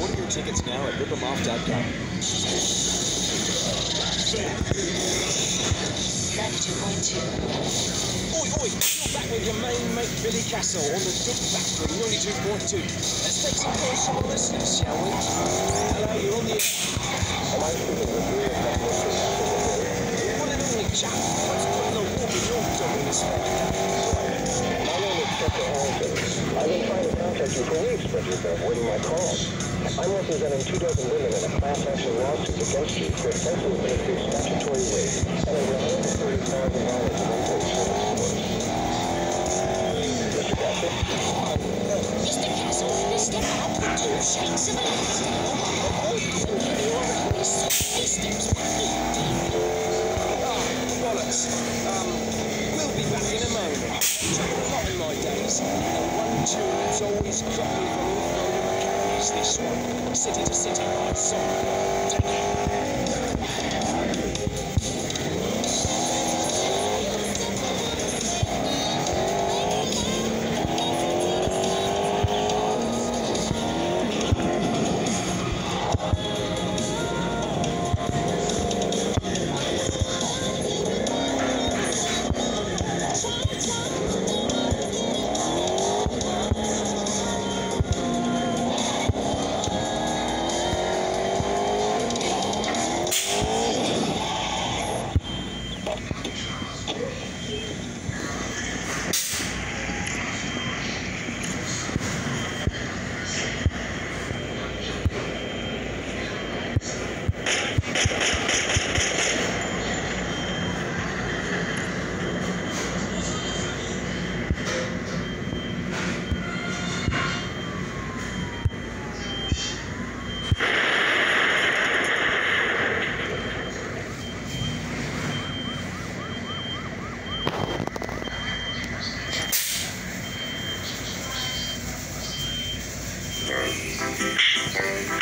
Order your tickets now at ripomoff.com. 92.2. Oi, you're back with your main mate Billy Castle on the Good Factory 92.2. Let's take some calls from the listeners, shall we? Hello, you're on the air. What an only chap. What's putting a walking your dog in the spine? My name is Chester Harrington. I've been trying to contact you for weeks, but you've been avoiding my call. I'm representing two dozen women in a class action lawsuit against you for offensive military statutory rape and over $130,000 of City to city, song. Take it. Huh.